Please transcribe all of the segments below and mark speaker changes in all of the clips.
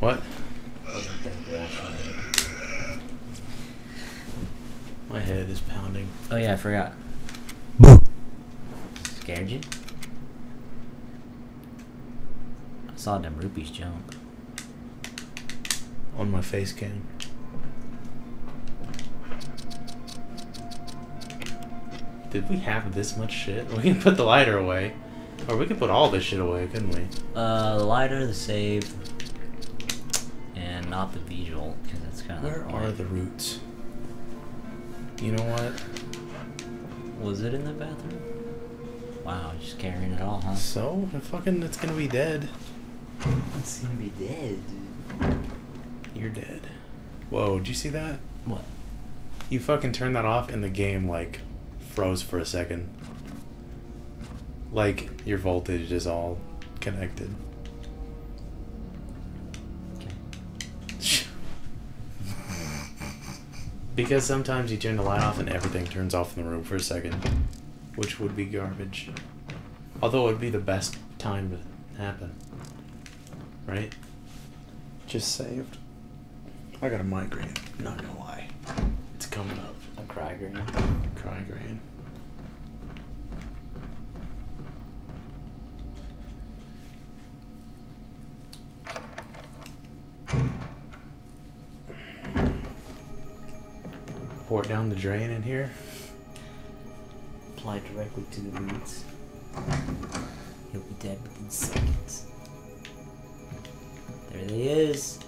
Speaker 1: What? My head is pounding.
Speaker 2: Oh yeah, I forgot. Scared you? I saw them rupees jump.
Speaker 1: On my face cam. Did we have this much shit? We can put the lighter away. Or we could put all this shit away, couldn't we?
Speaker 2: Uh, the lighter, the save,
Speaker 1: Where are the roots? You know what?
Speaker 2: Was it in the bathroom? Wow, just carrying it all, huh?
Speaker 1: So, fucking, it's gonna be dead.
Speaker 2: It's gonna be dead. dude.
Speaker 1: You're dead. Whoa, did you see that?
Speaker 2: What?
Speaker 1: You fucking turned that off and the game, like, froze for a second. Like, your voltage is all connected. Because sometimes you turn the light off and everything turns off in the room for a second, which would be garbage. Although it would be the best time to happen. Right? Just saved. I got a migraine, not gonna lie. It's coming up.
Speaker 2: A Kryger.
Speaker 1: Migraine. It down the drain in here.
Speaker 2: Apply directly to the roots. He'll be dead within seconds. There he is.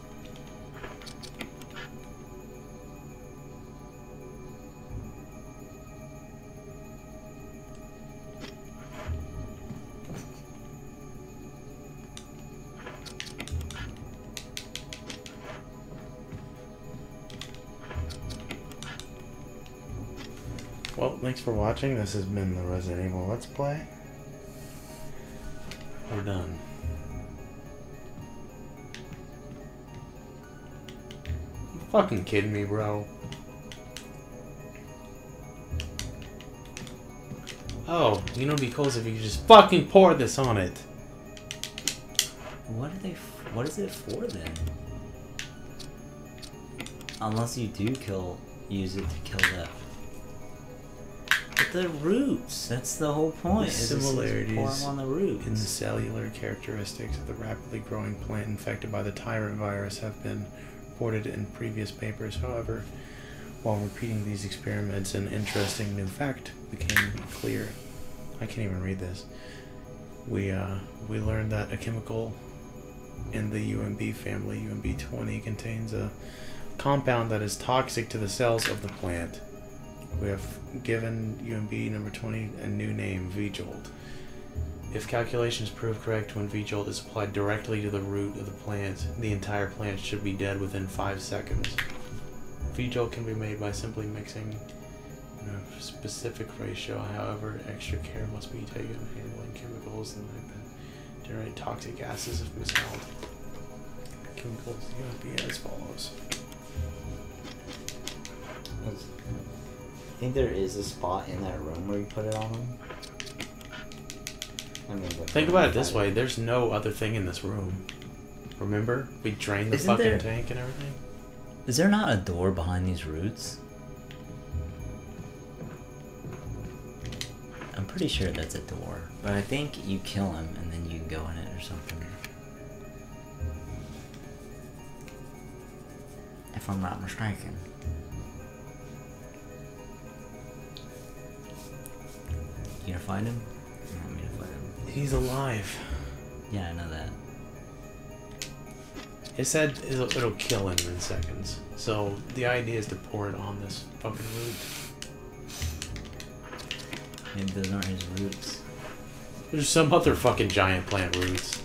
Speaker 1: Thanks for watching. This has been the Resident Evil Let's Play. We're done. You fucking kidding me, bro? Oh, you know, it'd be cool if you just fucking pour this on it.
Speaker 2: What are they? What is it for then? Unless you do kill, use it to kill that. The roots. That's the whole point.
Speaker 1: The
Speaker 2: it's just pour 'em
Speaker 1: similarities
Speaker 2: on the roots.
Speaker 1: In the cellular characteristics of the rapidly growing plant infected by the tyrant virus have been reported in previous papers. However, while repeating these experiments, an interesting new fact became clear. I can't even read this. We uh, we learned that a chemical in the UMB family, UMB20, contains a compound that is toxic to the cells of the plant. We have given UMB number 20 a new name, VJolt. If calculations prove correct, when VJolt is applied directly to the root of the plant, the entire plant should be dead within 5 seconds. VJolt can be made by simply mixing in a specific ratio, however, extra care must be taken in handling chemicals and that generate toxic gases if mishandled. Chemicals UMB as follows.
Speaker 2: I think there is a spot in that room where you put it on them. I mean,
Speaker 1: Think about it this way: there's no other thing in this room. Remember, we drained the
Speaker 2: Isn't
Speaker 1: fucking
Speaker 2: there-
Speaker 1: tank and everything.
Speaker 2: Is there not a door behind these roots? I'm pretty sure that's a door, but I think you kill him and then you can go in it or something. If I'm not mistaken. You gonna find him? You want me to find him?
Speaker 1: He's alive.
Speaker 2: Yeah, I know that.
Speaker 1: It said it'll, it'll kill him in seconds. So the idea is to pour it on this fucking root.
Speaker 2: Maybe those aren't his roots.
Speaker 1: There's some other fucking giant plant roots.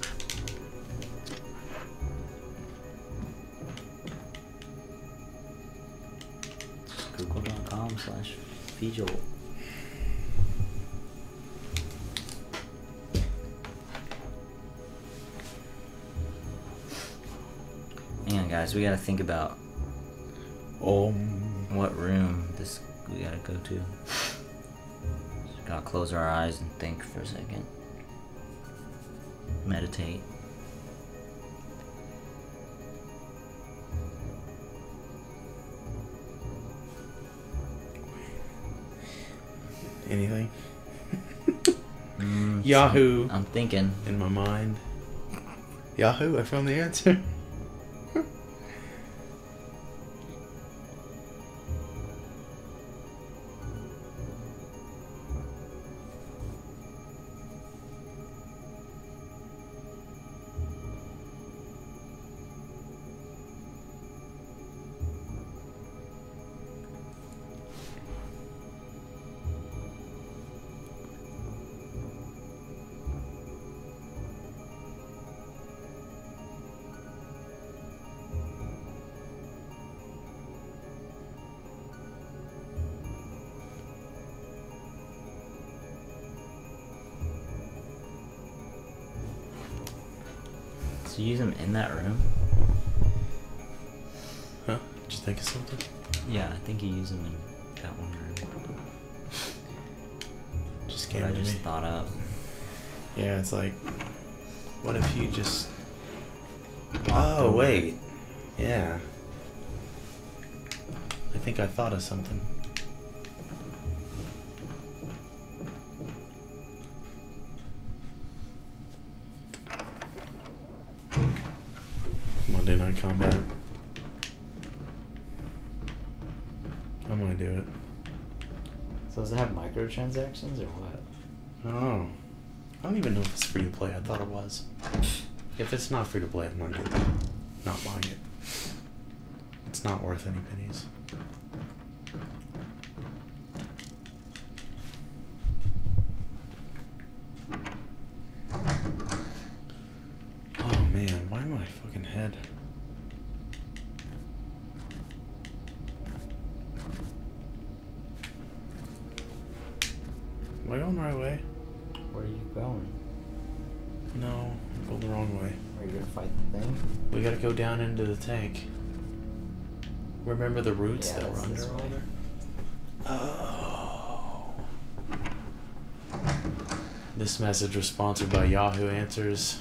Speaker 2: we gotta think about
Speaker 1: Oh,
Speaker 2: what room this we gotta go to. Just gotta close our eyes and think for a second. Meditate.
Speaker 1: Anything?
Speaker 2: Mm,
Speaker 1: Yahoo.
Speaker 2: I'm thinking.
Speaker 1: In my mind. Yahoo, I found the answer.
Speaker 2: So you use them in that room?
Speaker 1: Huh? Did you think of something?
Speaker 2: Yeah, I think you use them in that one room.
Speaker 1: Just came
Speaker 2: I just
Speaker 1: me.
Speaker 2: thought up.
Speaker 1: Yeah, it's like, what if you just. Oh, wait. Yeah. I think I thought of something.
Speaker 2: Microtransactions or what?
Speaker 1: Oh. I don't even know if it's free to play. I thought it was. If it's not free to play, I'm not buying it. It's not worth any pennies. Tank. Remember the roots
Speaker 2: Yeah,
Speaker 1: that were
Speaker 2: under this way.
Speaker 1: underwater? Oh. This message was sponsored by Yahoo Answers,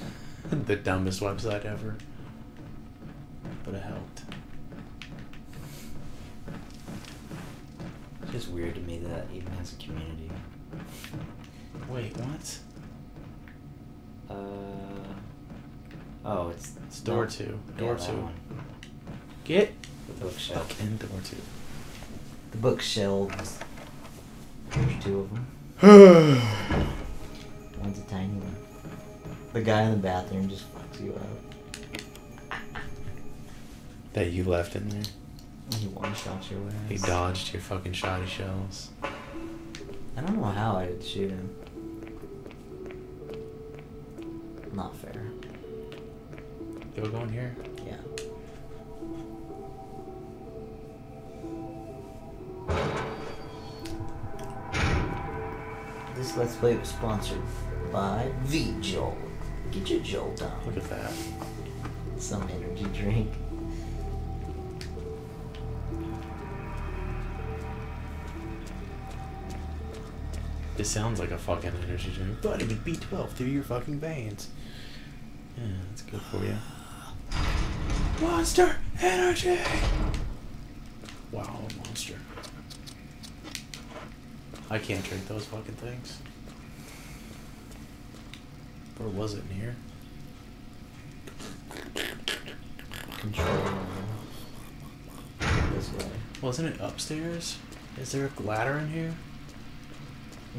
Speaker 1: the dumbest website ever. But it helped.
Speaker 2: It's just weird to me that that even has a community. Oh, it's
Speaker 1: It's door
Speaker 2: no.
Speaker 1: two. Door
Speaker 2: that
Speaker 1: two. Get
Speaker 2: The bookshelf.
Speaker 1: fucking door two.
Speaker 2: The bookshelves. There's two of them. One's a tiny one. The guy in the bathroom just fucks you up.
Speaker 1: that you left in there.
Speaker 2: He one shots your ass.
Speaker 1: He dodged your fucking shoddy shells.
Speaker 2: I don't know how I would shoot him.
Speaker 1: They were going here.
Speaker 2: Yeah. This Let's Play was sponsored by V-Jolt. Get your Jolt on.
Speaker 1: Look at that.
Speaker 2: Some energy drink.
Speaker 1: This sounds like a fucking energy drink. Vitamin B12 through your fucking veins. Yeah, that's good for you. Monster Energy! Wow, monster. I can't drink those fucking things. Where was it in here?
Speaker 2: Control. This way.
Speaker 1: Wasn't it upstairs? Is there a ladder in here?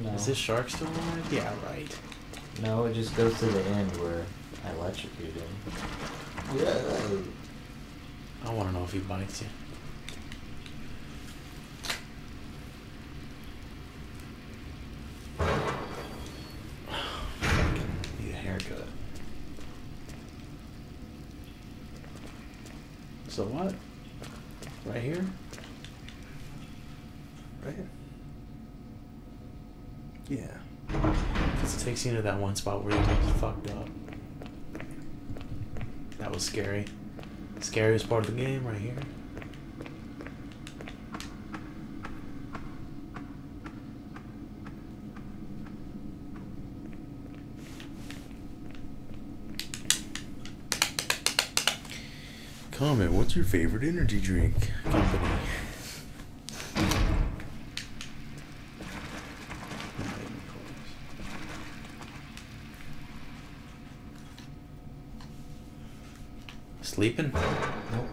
Speaker 2: No.
Speaker 1: Is this shark still alive? Yeah, right.
Speaker 2: No, it just goes to the end where I electrocuted him. Whoa.
Speaker 1: I want to know if he bites you. Need a haircut. So what? Right here? Right here? Yeah. Because it takes you into that one spot where you get fucked up. That was scary. Scariest part of the game right here. Comment, what's your favorite energy drink company? Sleeping?
Speaker 2: Nope.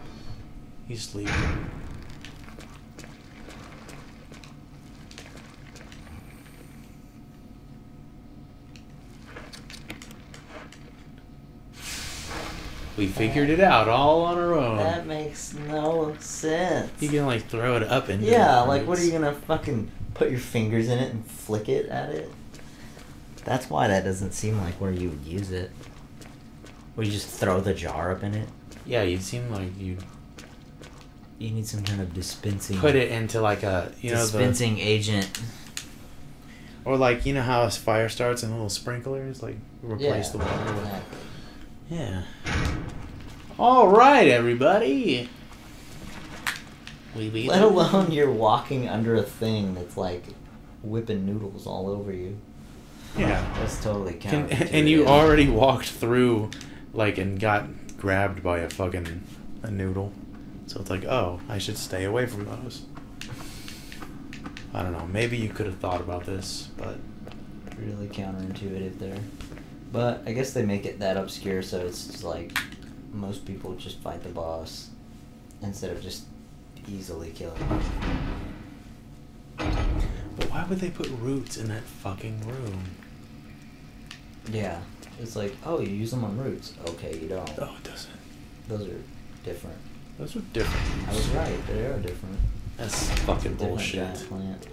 Speaker 1: He's sleeping. We figured it out all on our own.
Speaker 2: That makes no sense.
Speaker 1: You can like throw it up and
Speaker 2: Yeah, like what are you gonna fucking put your fingers in it and flick it at it? That's why that doesn't seem like where you would use it. Where you just throw the jar up in it.
Speaker 1: Yeah, you'd seem like you
Speaker 2: You need some kind of dispensing
Speaker 1: put it into like a you know the
Speaker 2: dispensing agent.
Speaker 1: or like you know how a fire starts and little sprinklers like replace
Speaker 2: Yeah,
Speaker 1: the water with. Yeah. All right, everybody. We beat
Speaker 2: Let alone you're walking under a thing that's like whipping noodles all over you.
Speaker 1: Yeah.
Speaker 2: That's totally
Speaker 1: Can,
Speaker 2: counterintuitive.
Speaker 1: and you already walked through, like, and got grabbed by a fucking a noodle. So it's like, oh, I should stay away from those. I don't know. Maybe you could have thought about this, but
Speaker 2: really counterintuitive there. But I guess they make it that obscure so it's like most people just fight the boss instead of just easily killing him.
Speaker 1: but why would they put roots in that fucking room?
Speaker 2: Yeah. It's like, oh, you use them on roots. Okay, you don't.
Speaker 1: Oh, it doesn't.
Speaker 2: Those are different.
Speaker 1: Those are different.
Speaker 2: I was right. They are different.
Speaker 1: That's fucking bullshit.
Speaker 2: plant.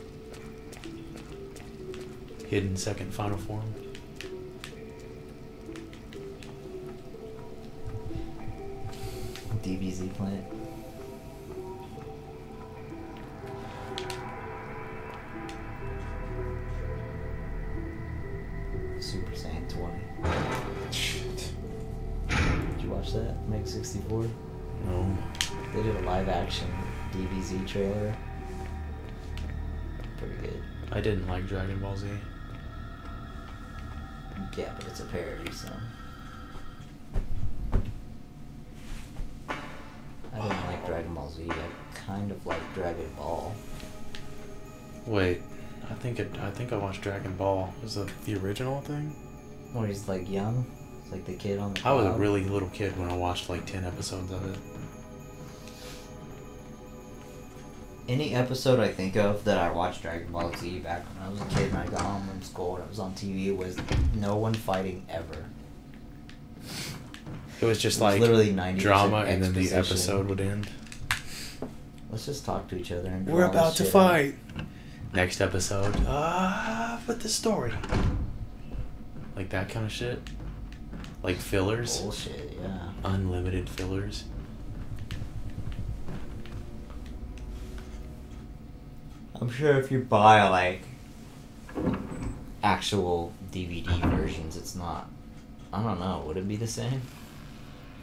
Speaker 1: Hidden second final form.
Speaker 2: DBZ plant.
Speaker 1: I didn't like Dragon Ball Z.
Speaker 2: Yeah, but it's a parody, so. I didn't like Dragon Ball Z. I kind of like Dragon Ball.
Speaker 1: Wait, I think it. I think I watched Dragon Ball. Was it the original thing?
Speaker 2: Where he's like young, it's like the kid on the.
Speaker 1: I was a really little kid when I watched like ten episodes of it.
Speaker 2: Any episode I think of that I watched Dragon Ball Z back when I was a kid and I got home from school and it was on TV was no one fighting ever.
Speaker 1: It was just
Speaker 2: It was
Speaker 1: like
Speaker 2: literally 90%
Speaker 1: drama, and then the episode would end.
Speaker 2: Let's just talk to each other and.
Speaker 1: We're about to
Speaker 2: shit out.
Speaker 1: fight. Next episode. Ah, but the story. Like that kind of shit. Like fillers.
Speaker 2: Bullshit, yeah.
Speaker 1: Unlimited fillers.
Speaker 2: I'm sure if you buy like actual DVD versions, it's not. I don't know. Would it be the same?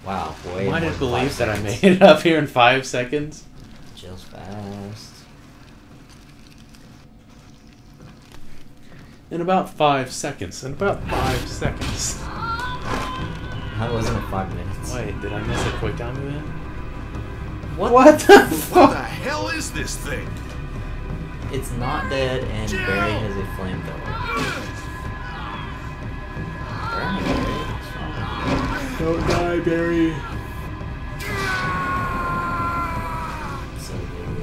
Speaker 2: Wow, way
Speaker 1: Might
Speaker 2: more
Speaker 1: have believed that I made it up here in five seconds.
Speaker 2: Chills fast.
Speaker 1: In about five seconds. In about five seconds.
Speaker 2: How wasn't it five minutes?
Speaker 1: Wait, did I miss a quick time event?
Speaker 2: What?
Speaker 1: What the
Speaker 3: What the hell is this thing?
Speaker 2: It's not dead, and Barry has a flamethrower. Barry, Barry, what's wrong
Speaker 1: Don't die, Barry.
Speaker 2: with you? So good.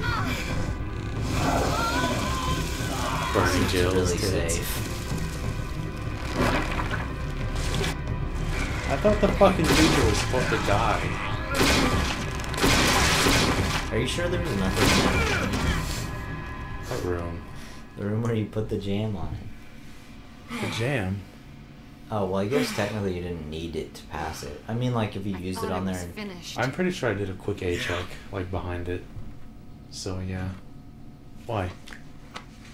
Speaker 1: Burning
Speaker 2: It's really
Speaker 1: tits.
Speaker 2: safe.
Speaker 1: I thought the fucking teacher was supposed to die.
Speaker 2: Are you sure there was nothing in that room?
Speaker 1: What room?
Speaker 2: The room where you put the jam on it.
Speaker 1: The jam.
Speaker 2: Oh well, I guess technically you didn't need it to pass it. I mean, like if you used it
Speaker 4: Thought
Speaker 2: on there
Speaker 4: was
Speaker 2: and
Speaker 4: finished.
Speaker 1: I'm pretty sure I did a quick A check, like behind it. So yeah. Why?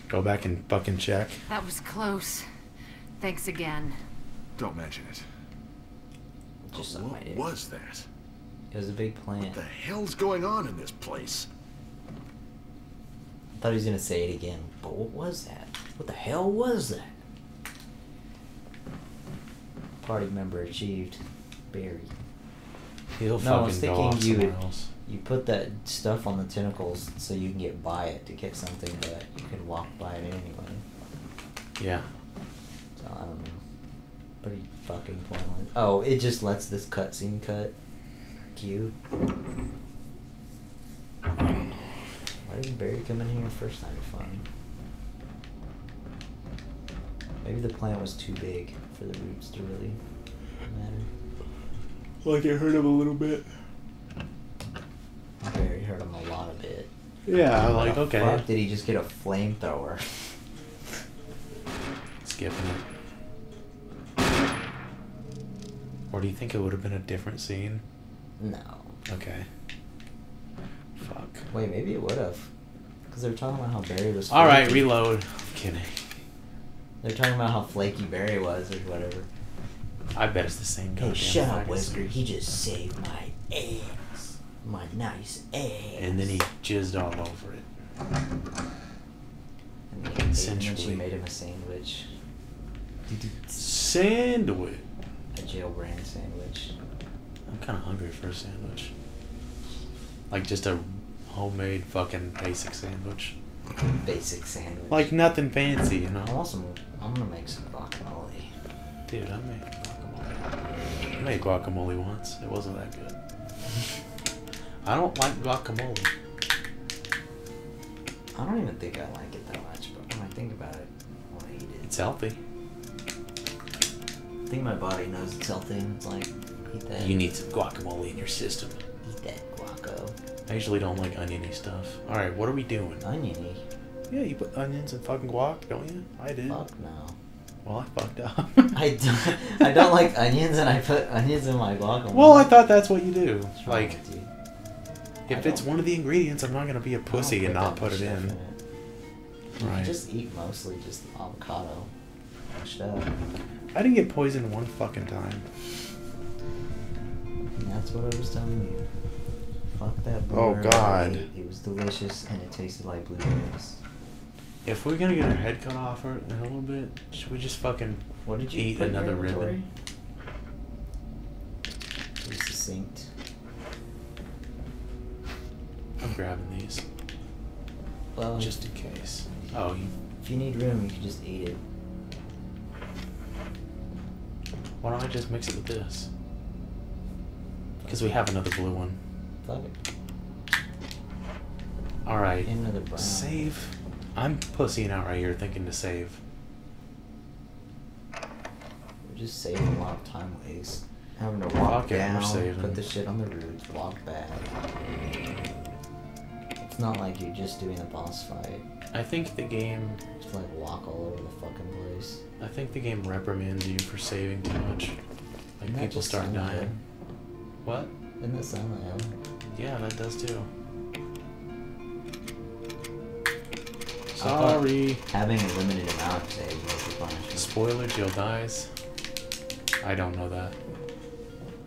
Speaker 1: Go back and fucking check.
Speaker 4: That was close. Thanks again.
Speaker 3: Don't mention it.
Speaker 2: just
Speaker 3: What was that?
Speaker 2: It was a big plant.
Speaker 3: What the hell's going on in this place?
Speaker 2: Thought he was gonna say it again, but what was that? What the hell was that? Party member achieved. Barry.
Speaker 1: He'll
Speaker 2: No, I was thinking you would-
Speaker 1: else.
Speaker 2: You put that stuff on the tentacles so you can get by it to get something, but you can walk by it anyway.
Speaker 1: Yeah.
Speaker 2: So I don't know. Pretty fucking pointless. Oh, it just lets this cutscene cut you. Why didn't Barry come in here first night of fun? Maybe the plant was too big for the roots to really matter.
Speaker 1: Like it hurt him a little bit.
Speaker 2: Barry hurt him a lot of it.
Speaker 1: Yeah,
Speaker 2: Why
Speaker 1: like
Speaker 2: the
Speaker 1: okay.
Speaker 2: Fuck did he just get a flamethrower?
Speaker 1: Skipping it. Or do you think it would have been a different scene?
Speaker 2: No.
Speaker 1: Okay. Fuck.
Speaker 2: Wait, maybe it would have. Because they're talking about how Barry was.
Speaker 1: All right, reload. I'm kidding.
Speaker 2: They're talking about how flaky Barry was or whatever.
Speaker 1: I bet it's the same.
Speaker 2: Hey, shut up,
Speaker 1: Wesker.
Speaker 2: He just saved my ass. My nice ass.
Speaker 1: And then he jizzed all over it.
Speaker 2: And then, she made him a sandwich.
Speaker 1: Sandwich.
Speaker 2: A jail brand sandwich.
Speaker 1: I'm kind of hungry for a sandwich. Like just a homemade fucking basic sandwich.
Speaker 2: Basic sandwich.
Speaker 1: Like nothing fancy, you
Speaker 2: I
Speaker 1: know.
Speaker 2: want some. I'm gonna make some guacamole.
Speaker 1: Dude, I made guacamole. I made guacamole once. It wasn't that good. I don't like guacamole.
Speaker 2: I don't even think I like it that much, but when I think about it, I want to eat it.
Speaker 1: It's healthy.
Speaker 2: I think my body knows it's healthy. It's like eat that.
Speaker 1: You need some guacamole in your system.
Speaker 2: eat that.
Speaker 1: I usually don't like oniony stuff. All right, what are we doing?
Speaker 2: Oniony.
Speaker 1: Yeah, you put onions and fucking guac, don't you? I did.
Speaker 2: Fuck no.
Speaker 1: Well, I fucked up.
Speaker 2: I don't. I don't like onions, and I put onions in my guacamole.
Speaker 1: well, I thought that's what you do. Like,
Speaker 2: you?
Speaker 1: if it's one of the ingredients, I'm not gonna be a pussy and not put it
Speaker 2: stuff
Speaker 1: in.
Speaker 2: it. You
Speaker 1: Right.
Speaker 2: just eat mostly just avocado. Up.
Speaker 1: I didn't get poisoned one fucking time.
Speaker 2: And that's what I was telling you. Fuck that
Speaker 1: Oh,
Speaker 2: blueberry.
Speaker 1: God.
Speaker 2: It was delicious and it tasted like blueberries.
Speaker 1: If we're gonna get our head cut off or- in a little bit, should we just fucking
Speaker 2: What did you
Speaker 1: eat
Speaker 2: put in your
Speaker 1: another ribbon?
Speaker 2: It was succinct.
Speaker 1: I'm grabbing these
Speaker 2: Well,
Speaker 1: just in case. Oh, you,
Speaker 2: if you need room, you can just eat it.
Speaker 1: why don't I just mix it with this? Because we have another blue one.
Speaker 2: Fuck it.
Speaker 1: All right.
Speaker 2: Brown.
Speaker 1: Save. I'm pussying out right here, thinking to save.
Speaker 2: We're just saving a lot of time waste. Having to walk
Speaker 1: Fuck it, we're
Speaker 2: down,
Speaker 1: saving.
Speaker 2: put the shit on the roots, walk back. It's not like you're just doing a boss fight.
Speaker 1: I think the game.
Speaker 2: Just like walk all over the fucking place.
Speaker 1: I think the game reprimands you for saving too much. Like people start dying. What?
Speaker 2: Isn't that Silent Hill?
Speaker 1: Yeah, that does too. Sorry.
Speaker 2: Having a limited amount of saves was the punishment.
Speaker 1: Spoiler: Jill dies. I don't know that.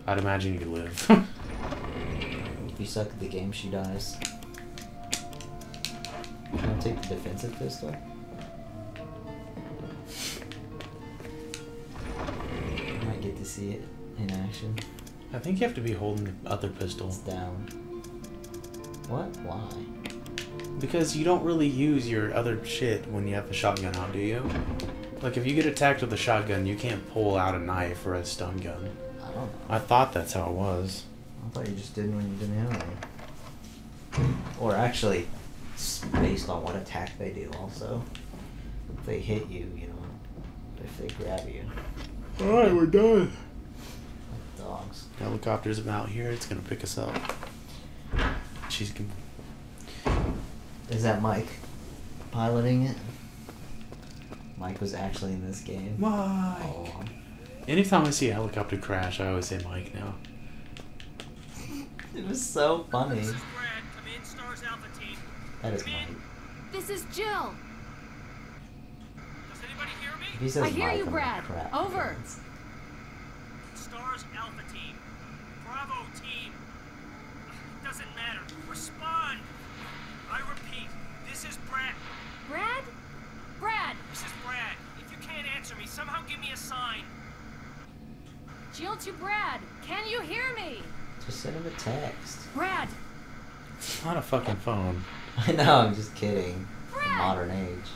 Speaker 1: I'd imagine you live.
Speaker 2: If you suck at the game, she dies. Can I take the defensive pistol? I might get to see it in action.
Speaker 1: I think you have to be holding the other pistol
Speaker 2: It's down. What? Why?
Speaker 1: because you don't really use your other shit when you have the shotgun out, do you? Like if you get attacked with a shotgun, you can't pull out a knife or a stun gun.
Speaker 2: I don't know.
Speaker 1: I thought that's how it was.
Speaker 2: I thought you just didn't when you didn't have any. Or actually, it's based on what attack they do also. If they hit you, you know, if they grab you.
Speaker 1: All right, we're done.
Speaker 2: Like.
Speaker 1: Helicopter's about here. It's gonna pick us up. She's gonna.
Speaker 2: Is that Mike piloting it? Mike was actually in this game.
Speaker 1: Mike.
Speaker 2: Oh,
Speaker 1: Anytime I see a helicopter crash, I always say Mike now.
Speaker 2: it was so funny.
Speaker 5: This is Brad. Come in, Stars Alpha Team.
Speaker 2: That is Mike.
Speaker 4: This is Jill.
Speaker 5: Does anybody hear me?
Speaker 2: he says
Speaker 4: I hear
Speaker 2: Mike,
Speaker 4: you,
Speaker 2: I'm
Speaker 4: Brad.
Speaker 2: Like, crap.
Speaker 4: Over.
Speaker 5: Stars Alpha Team. Bravo Team. It doesn't matter. Respond. I repeat, this is Brad.
Speaker 4: Brad? Brad!
Speaker 5: This is Brad. If you can't answer me, somehow give me a sign.
Speaker 4: Jill to Brad. Can you hear me?
Speaker 2: Just send him a text.
Speaker 4: Brad!
Speaker 1: It's not a fucking phone.
Speaker 2: I know, I'm just kidding.
Speaker 4: Brad!
Speaker 2: Modern age.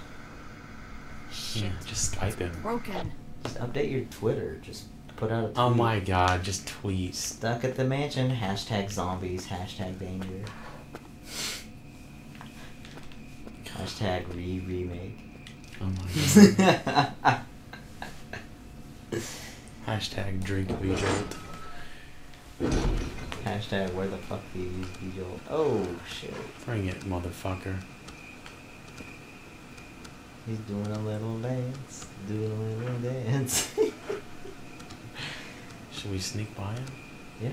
Speaker 4: Shit.
Speaker 1: Yeah, just Skype him.
Speaker 4: Broken.
Speaker 2: Just update your Twitter. Just put out a oh tweet.
Speaker 1: Oh my god, just tweets.
Speaker 2: Stuck at the mansion. Hashtag zombies. Hashtag danger. Hashtag re remake.
Speaker 1: Oh my god. Hashtag Drake Jolt.
Speaker 2: Hashtag where the fuck do you use? Oh shit.
Speaker 1: Bring it, motherfucker.
Speaker 2: He's doing a little dance. Doing a little dance.
Speaker 1: Should we sneak by him?
Speaker 2: yeah,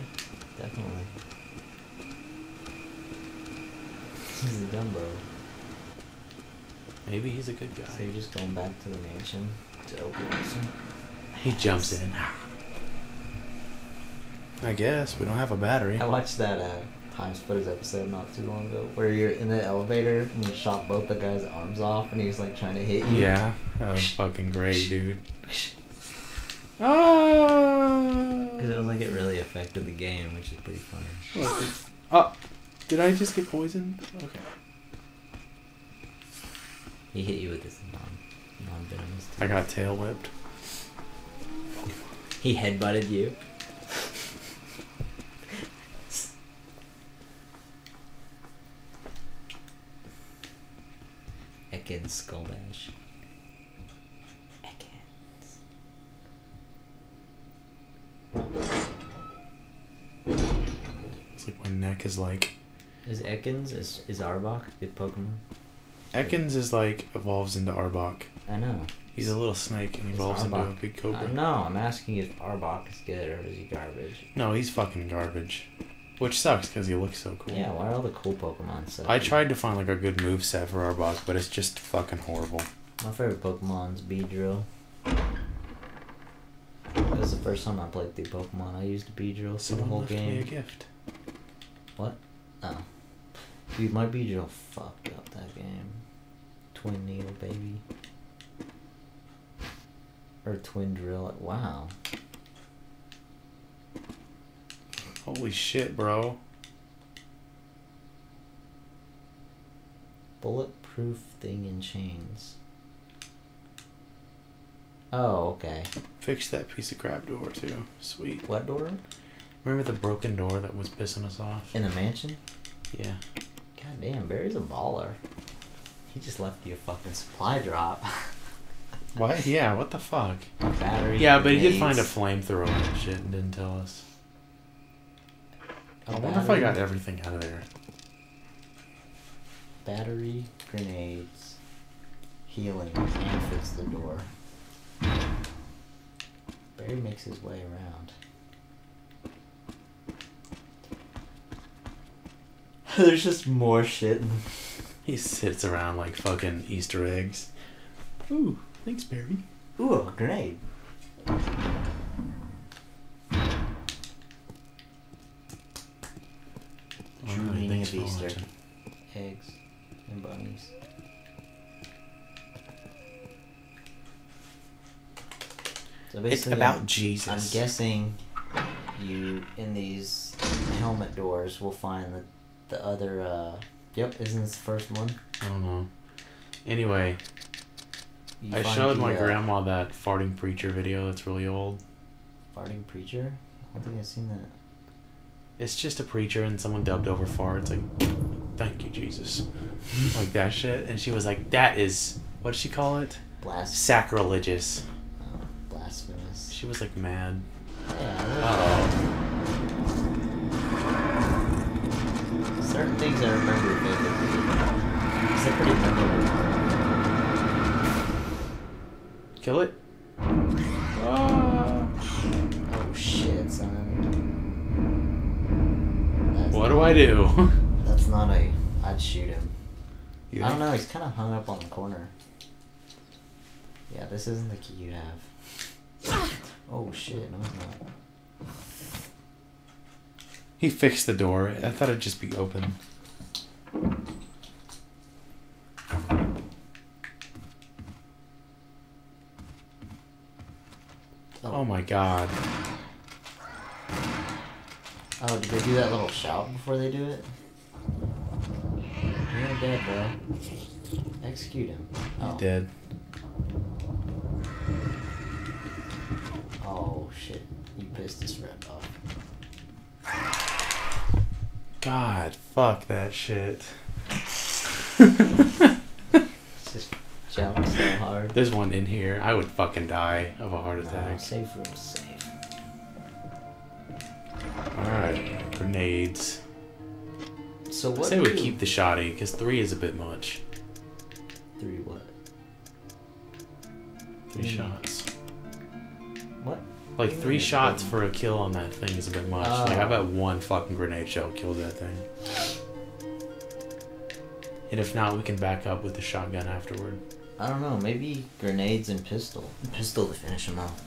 Speaker 2: definitely. He's a Dumbo.
Speaker 1: Maybe he's a good guy.
Speaker 2: So you're just going back to the mansion to open one?
Speaker 1: He jumps in. I guess we don't have a battery.
Speaker 2: I watched that uh, Time Splitters episode not too long ago where you're in the elevator and you shot both the guy's arms off and he was like trying to hit you.
Speaker 1: Yeah, that was fucking great, dude. Ah!
Speaker 2: Because it was like it really affected the game, which is pretty funny.
Speaker 1: Look, Oh, did I just get poisoned? Okay.
Speaker 2: He hit you with this non non venomous.
Speaker 1: I got tail whipped.
Speaker 2: He headbutted you. Ekans Skull Bash. Ekans.
Speaker 1: It's like my neck is like.
Speaker 2: Is Ekans is is Arbok the Pokemon?
Speaker 1: Ekans is like evolves into Arbok.
Speaker 2: I know.
Speaker 1: He's a little snake and evolves into a big cobra.
Speaker 2: Uh, no, I'm asking if Arbok is good or is he garbage?
Speaker 1: No, he's fucking garbage. Which sucks because he looks so cool.
Speaker 2: Yeah, why are all the cool Pokemon so?
Speaker 1: I tried to find like a good move set for Arbok, but it's just fucking horrible.
Speaker 2: My favorite Pokemon's Beedrill. Was the first time I played through Pokemon. I used Beedrill for the whole
Speaker 1: left me a
Speaker 2: game.
Speaker 1: gift.
Speaker 2: What? Oh. Dude, my Beedrill fucked up that game. Twin Needle, baby. Or Twin Drill. Wow.
Speaker 1: Holy shit, bro.
Speaker 2: Bulletproof thing in chains. Oh, okay.
Speaker 1: Fix that piece of crap door too. Sweet.
Speaker 2: What door?
Speaker 1: Remember the broken door that was pissing us off?
Speaker 2: In the mansion?
Speaker 1: Yeah.
Speaker 2: God damn, Barry's a baller. He just left you a fucking supply drop.
Speaker 1: What? Yeah, what the fuck?
Speaker 2: Battery.
Speaker 1: Yeah, but he did find a flamethrower and shit and didn't tell us.
Speaker 2: A
Speaker 1: I wonder if I got everything out of there.
Speaker 2: Battery, grenades, healing, and fix the door. Barry makes his way around. There's just more shit.
Speaker 1: He sits around like fucking Easter eggs. Ooh, thanks, Barry.
Speaker 2: Ooh, a grenade. True meaning of Easter.
Speaker 1: watching.
Speaker 2: Eggs and bunnies. So
Speaker 1: It's about
Speaker 2: I'm-
Speaker 1: Jesus.
Speaker 2: I'm guessing you in these helmet doors will find the the other. uh Yep, isn't this the first one?
Speaker 1: I don't know. Anyway,
Speaker 2: You
Speaker 1: I showed my
Speaker 2: uh,
Speaker 1: grandma that farting preacher video that's really old.
Speaker 2: farting preacher. I don't think I've seen that.
Speaker 1: It's just a preacher and someone dubbed over farts like, "Thank you, Jesus," like that shit. And she was like, "That is what she call it?
Speaker 2: Blas-
Speaker 1: Sacrilegious."
Speaker 2: Oh, blasphemous.
Speaker 1: She was like mad.
Speaker 2: Yeah.
Speaker 1: Oh,
Speaker 2: Certain things I remember vividly. pretty memorable.
Speaker 1: kill it. Ah.
Speaker 2: Oh shit, son. That's
Speaker 1: What do I do?
Speaker 2: That's not a. I'd shoot him.
Speaker 1: You
Speaker 2: I don't know. He's kind of hung up on the corner. Yeah, this isn't the key you have. Oh shit! No, it's not.
Speaker 1: He fixed the door. I thought it'd just be open. Oh, oh my god.
Speaker 2: Oh, did they do that little shout before they do it? You're dead, bro. Execute him.
Speaker 1: He's
Speaker 2: Oh.
Speaker 1: dead.
Speaker 2: Oh shit. You pissed this ripped off.
Speaker 1: God, fuck that shit.
Speaker 2: It's just jumping so hard.
Speaker 1: There's one in here. I would fucking die of a heart
Speaker 2: No,
Speaker 1: attack.
Speaker 2: safe room safe.
Speaker 1: Alright, grenades.
Speaker 2: So what I
Speaker 1: say we
Speaker 2: do-
Speaker 1: keep the shoddy, because three is a bit much.
Speaker 2: three what?
Speaker 1: Three
Speaker 2: Mm.
Speaker 1: shots. Like three shots for a kill on that thing is a bit much. Like I bet one fucking grenade shell kills that thing. And if not, we can back up with the shotgun afterward.
Speaker 2: I don't know. Maybe grenades and pistol. Pistol to finish them off.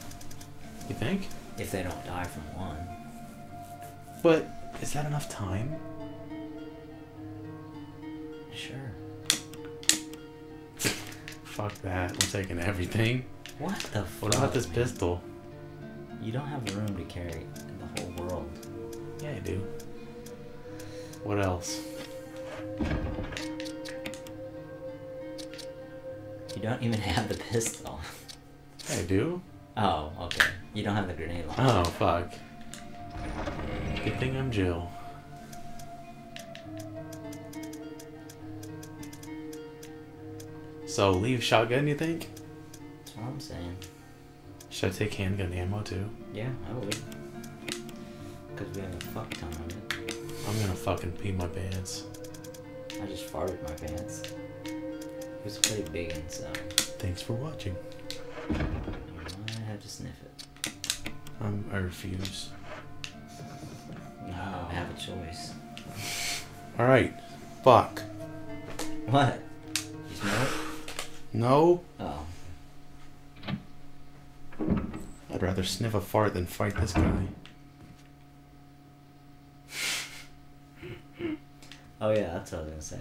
Speaker 1: You think?
Speaker 2: If they don't die from one.
Speaker 1: But is that enough time?
Speaker 2: Sure.
Speaker 1: Fuck that. I'm taking everything.
Speaker 2: What the fuck?
Speaker 1: What about this
Speaker 2: man?
Speaker 1: pistol?
Speaker 2: You don't have room to carry the whole world.
Speaker 1: Yeah, I do. What else?
Speaker 2: You don't even have the pistol.
Speaker 1: I do.
Speaker 2: Oh, okay. You don't have the grenade launcher.
Speaker 1: Oh, fuck. Good thing I'm Jill. So, leave shotgun, you think?
Speaker 2: That's what I'm saying.
Speaker 1: Should I take handgun ammo too?
Speaker 2: Yeah, I would. Because we have a fuck ton of it.
Speaker 1: I'm gonna fucking pee my pants.
Speaker 2: I just farted my pants. It was pretty big and so
Speaker 1: Thanks for watching.
Speaker 2: might have to sniff it.
Speaker 1: Um, I refuse.
Speaker 2: No, I have a choice.
Speaker 1: Alright. Fuck.
Speaker 2: What? You smell it?
Speaker 1: No.
Speaker 2: Oh.
Speaker 1: I'd rather sniff a fart than fight this guy.
Speaker 2: Oh yeah, that's what I was gonna say.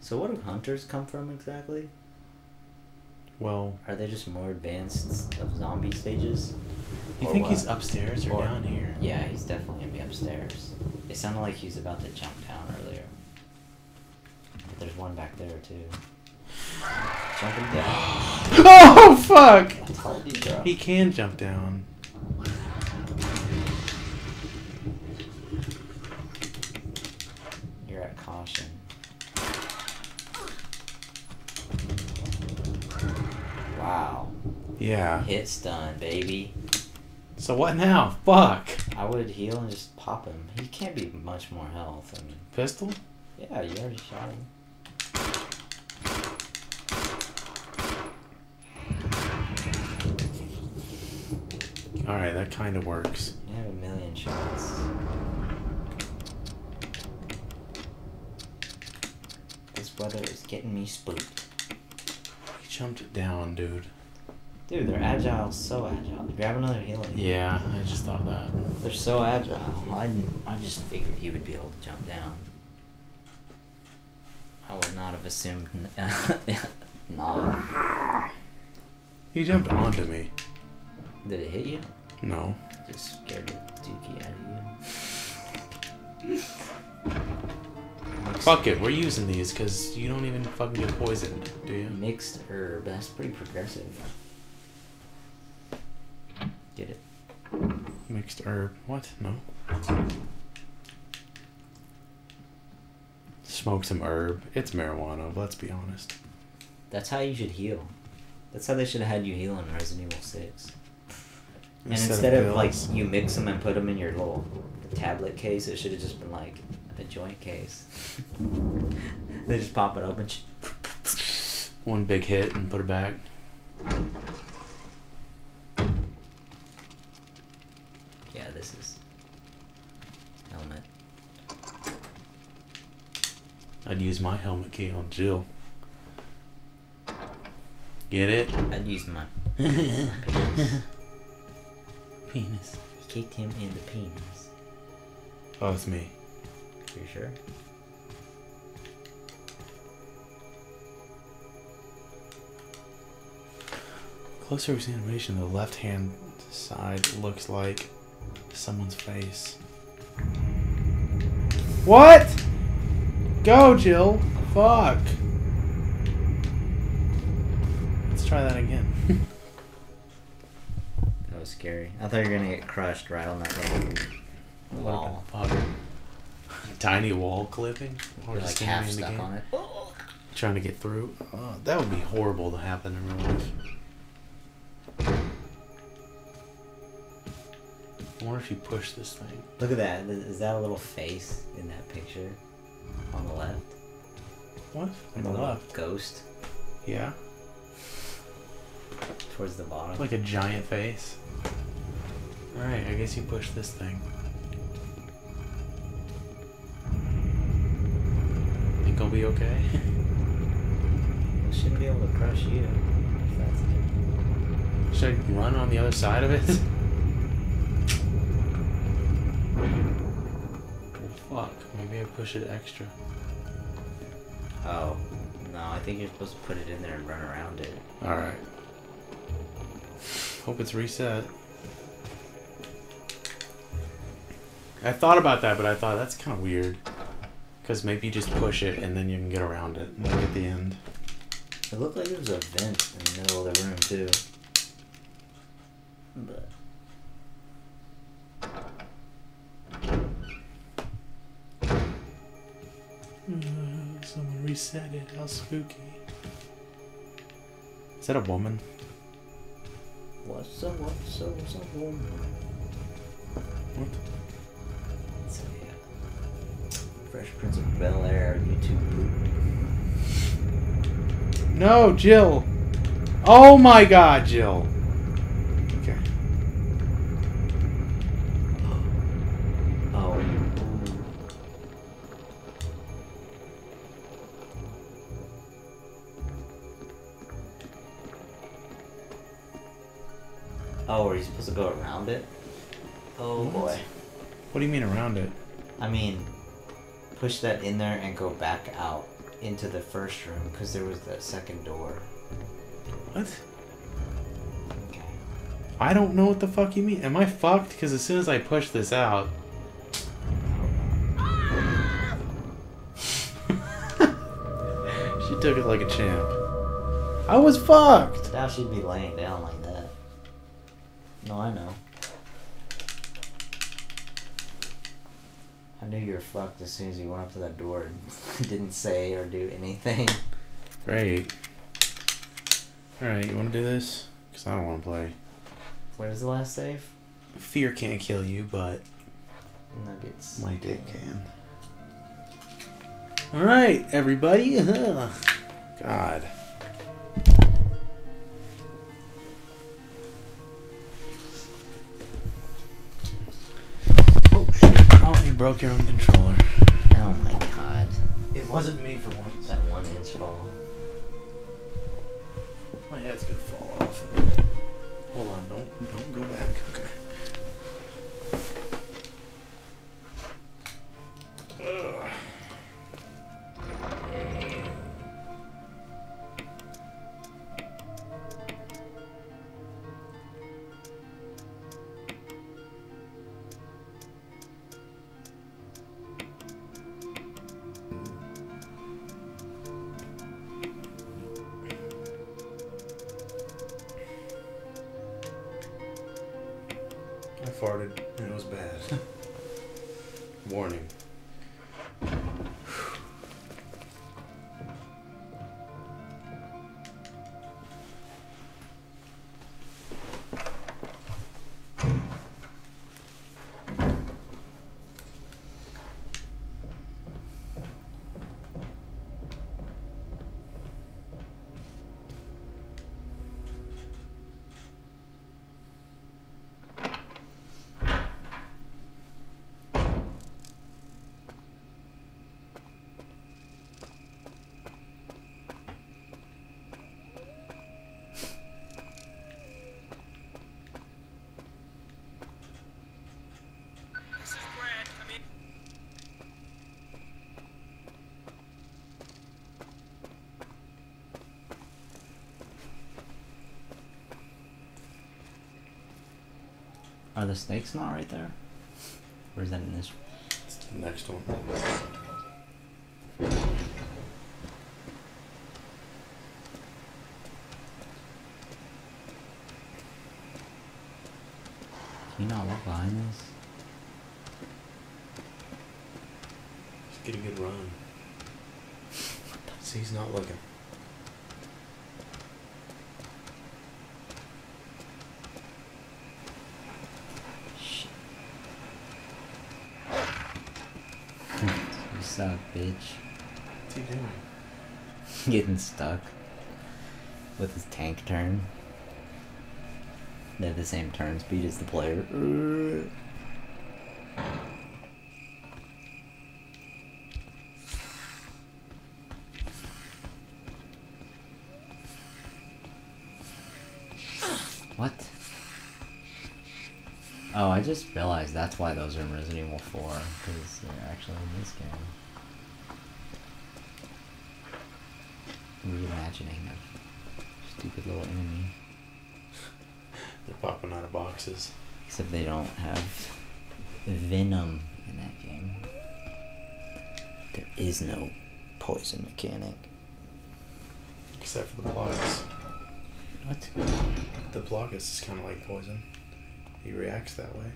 Speaker 2: So what do hunters come from exactly?
Speaker 1: Well,
Speaker 2: Are they just more advanced of zombie stages?
Speaker 1: you
Speaker 2: Or
Speaker 1: think
Speaker 2: what?
Speaker 1: he's upstairs or,
Speaker 2: Or-
Speaker 1: down here?
Speaker 2: Yeah, he's definitely gonna be upstairs. It sounded like he was about to jump down earlier. But there's one back there too. Jumping down.
Speaker 1: Oh fuck!
Speaker 2: You.
Speaker 1: He can jump down.
Speaker 2: You're at caution. Wow.
Speaker 1: Yeah.
Speaker 2: Hit stun, baby.
Speaker 1: So what now? Fuck.
Speaker 2: I would heal and just pop him. He can't be much more health. I mean,
Speaker 1: Pistol?
Speaker 2: yeah, you already shot him.
Speaker 1: Alright, that kind of works.
Speaker 2: You have a million shots. This weather is getting me spooked.
Speaker 1: He jumped down, dude.
Speaker 2: Dude, they're agile, so agile. Grab another healing.
Speaker 1: Yeah, I just thought that.
Speaker 2: They're so agile. I, I just figured he would be able to jump down. I would not have assumed. no.
Speaker 1: He jumped onto me.
Speaker 2: Did it hit you?
Speaker 1: No.
Speaker 2: Just scared the dookie out of you.
Speaker 1: Fuck it, we're using these because you don't even fucking get poisoned, do you?
Speaker 2: Mixed herb. That's pretty progressive. Get it?
Speaker 1: Mixed herb. What? No. Smoke some herb. It's marijuana, let's be honest.
Speaker 2: That's how you should heal. That's how they should have had you heal in Resident Evil 6. And instead of, like you mix them and put them in your little tablet case, it should have just been like a joint case. they just pop it open.
Speaker 1: One big hit and put it back.
Speaker 2: Yeah, this is helmet.
Speaker 1: I'd use my helmet key on Jill. Get it?
Speaker 2: I'd use my.
Speaker 1: Penis.
Speaker 2: He kicked him in the penis.
Speaker 1: Oh, it's me.
Speaker 2: You sure?
Speaker 1: Closer examination, the left hand side looks like someone's face. What? Go, Jill. Fuck. Let's try that again.
Speaker 2: That was scary. I thought you were gonna get crushed right on that little wall.
Speaker 1: Bugger. Tiny wall clipping. Or
Speaker 2: like half
Speaker 1: standing
Speaker 2: stuck on it.
Speaker 1: Trying to get through. Uh, that would be horrible to happen in real life. I wonder if you push this thing.
Speaker 2: Look at that. Is that a little face in that picture on the left?
Speaker 1: What? On the
Speaker 2: A
Speaker 1: left.
Speaker 2: Ghost
Speaker 1: Yeah.
Speaker 2: Towards the bottom.
Speaker 1: Like a giant face. Alright, I guess you push this thing. Think I'll be okay?
Speaker 2: It shouldn't be able to crush you. If that's
Speaker 1: Should I run on the other side of it? well, oh, fuck. Maybe I push it extra.
Speaker 2: Oh. No, I think you're supposed to put it in there and run around it.
Speaker 1: Alright. Hope it's reset. I thought about that, but I thought that's kind of weird. Because maybe just push it and then you can get around it like at the end.
Speaker 2: It looked like there was a vent in the middle of the room too. But mm,
Speaker 1: someone reset it. How spooky. Is that a woman?
Speaker 2: What's up? What's up? What's up? woman?
Speaker 1: What?
Speaker 2: So yeah. Fresh Prince of Bel Air YouTube.
Speaker 1: No, Jill! Oh my god, Jill!
Speaker 2: Around it? Oh
Speaker 1: What?
Speaker 2: boy.
Speaker 1: What do you mean around it?
Speaker 2: I mean, push that in there and go back out into the first room because there was that second door.
Speaker 1: What?
Speaker 2: Okay.
Speaker 1: I don't know what the fuck you mean. Am I fucked? Because as soon as I push this out. she took it like a champ. I was fucked!
Speaker 2: Now she'd be laying down like that. No, I know. Knew you were fucked as soon as you went up to that door and didn't say or do anything.
Speaker 1: Great. Alright, you want to do this? Because I don't want to play.
Speaker 2: Where's the last save?
Speaker 1: Fear can't kill you, but
Speaker 2: Nuggets.
Speaker 1: my dick can. Alright, everybody. God. You broke your own controller.
Speaker 2: Oh my god.
Speaker 1: It wasn't me for once.
Speaker 2: That one inch fall.
Speaker 1: My head's gonna fall off. Hold on, don't don't go back. Okay. Farted and it was bad. Warning.
Speaker 2: Are the snakes not right there? Or is that in this?
Speaker 1: It's the next one.
Speaker 2: Can you not walk behind this?
Speaker 1: Just get a good run. See, he's not looking.
Speaker 2: Shit. you suck, bitch.
Speaker 1: What's he doing?
Speaker 2: Getting stuck with his tank turn. They have the same turn speed as the player. What? Oh, I just realized that's why those are in Resident Evil 4, because they're actually in this game. Reimagining of stupid little enemy.
Speaker 1: They're popping out of boxes.
Speaker 2: Except they don't have venom in that game. There is no poison mechanic.
Speaker 1: Except for the Plagas.
Speaker 2: What?
Speaker 1: The Plagas is kind of like poison. He reacts that way.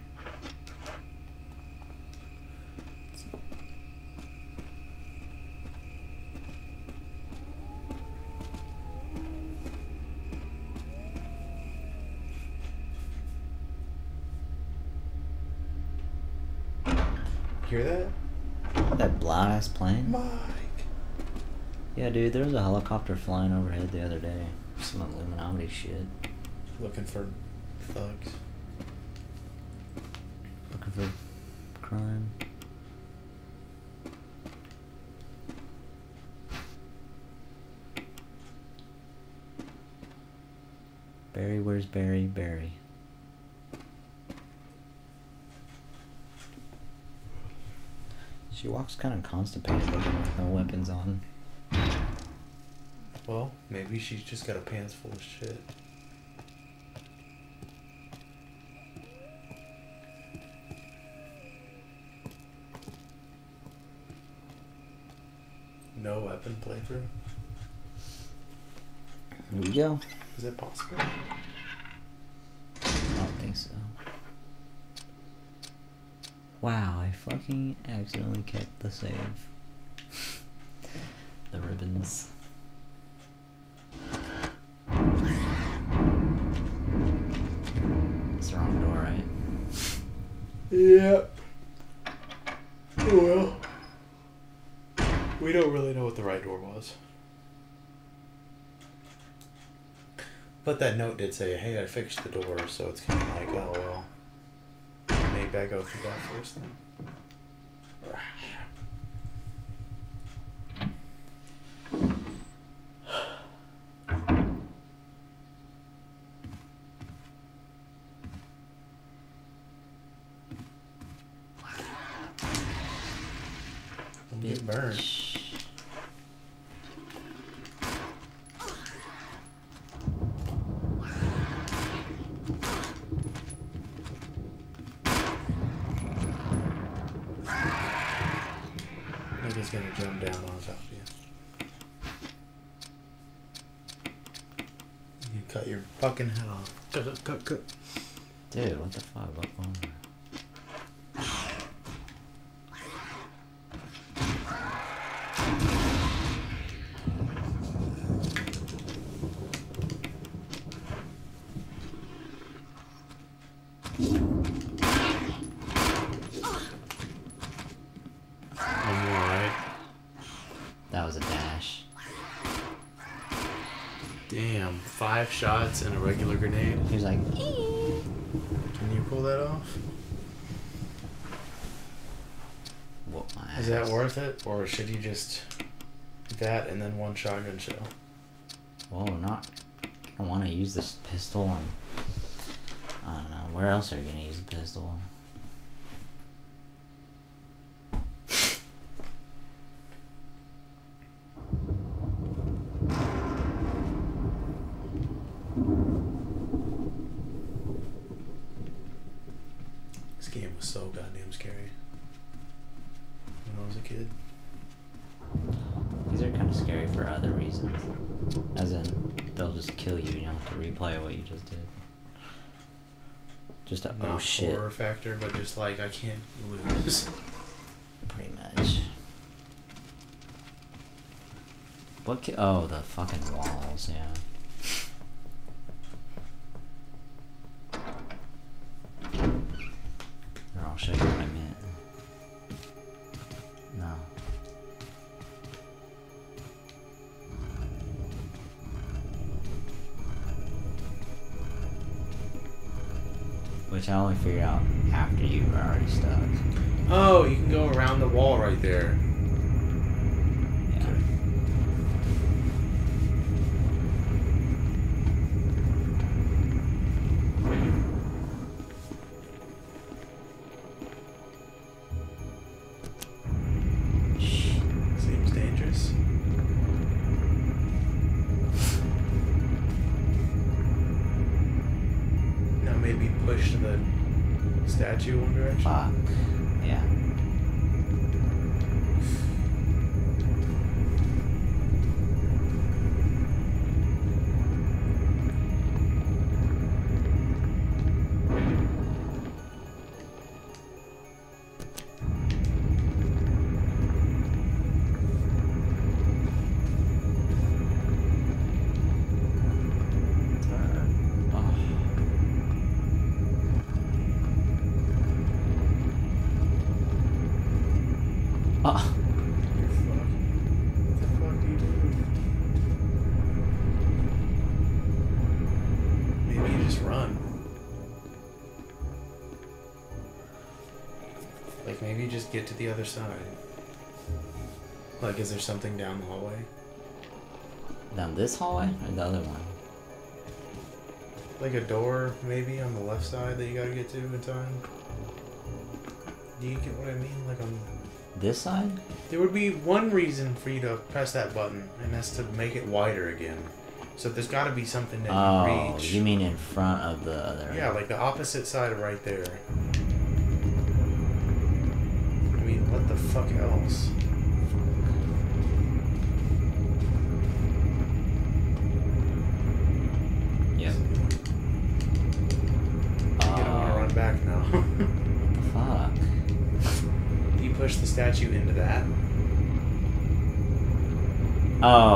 Speaker 1: Hear that?
Speaker 2: That blind ass plane?
Speaker 1: Mike!
Speaker 2: Yeah, dude, there was a helicopter flying overhead the other day. Some Illuminati shit.
Speaker 1: Looking for thugs.
Speaker 2: Looking for crime. Barry, where's Barry? Barry. She walks kind of constipated with no weapons on.
Speaker 1: Well, maybe she's just got her pants full of shit. No weapon playthrough?
Speaker 2: Here we go.
Speaker 1: Is it possible?
Speaker 2: I don't think so. Wow, I fucking accidentally kept the save. the ribbons.
Speaker 1: Yep. Well. We don't really know what the right door was. But that note did say, hey, I fixed the door, so it's kind of like, oh well. Maybe I go through that first then. Don't get burned.
Speaker 2: Bitch.
Speaker 1: Nigga's gonna jump down on top of you. You cut your fucking head off. Cut, cut, cut, cut.
Speaker 2: Dude, what the fuck? What on? That was a dash.
Speaker 1: Damn, five shots and a regular grenade.
Speaker 2: He's like,
Speaker 1: pull that off?
Speaker 2: whoop my ass.
Speaker 1: Is that worth it? Or should you just that and then one shotgun shell?
Speaker 2: Whoa, not. I want to use this pistol and I don't know. Where else are you gonna use the pistol?
Speaker 1: This game was so goddamn scary. When I was a kid.
Speaker 2: These are kind of scary for other reasons. As in, they'll just kill you. You don't have to replay what you just did. Just a oh shit.
Speaker 1: horror factor, but just like I can't lose.
Speaker 2: Pretty much. What? Ca- oh, the fucking walls. Yeah. Figured out after you were already stuck.
Speaker 1: Oh, you can go around the wall right there. Get to the other side. Like is there something down the hallway?
Speaker 2: Down this hallway or the other one?
Speaker 1: Like a door maybe on the left side that you gotta get to in time? Do you get what I mean? Like on
Speaker 2: This side?
Speaker 1: There would be one reason for you to press that button, and that's to make it wider again. So there's got to be something that
Speaker 2: Oh,
Speaker 1: you reach.
Speaker 2: you mean in front of the other?
Speaker 1: yeah, like the opposite side of right there. I mean, what the fuck else?
Speaker 2: Yep.
Speaker 1: You don't want to
Speaker 2: Oh,
Speaker 1: run back now.
Speaker 2: fuck.
Speaker 1: you push the statue into that.
Speaker 2: Oh,